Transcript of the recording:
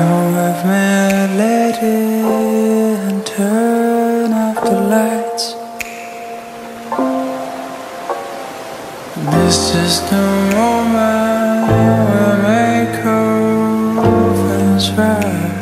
Come with me, lady, and turn off the lights. This is the moment make right.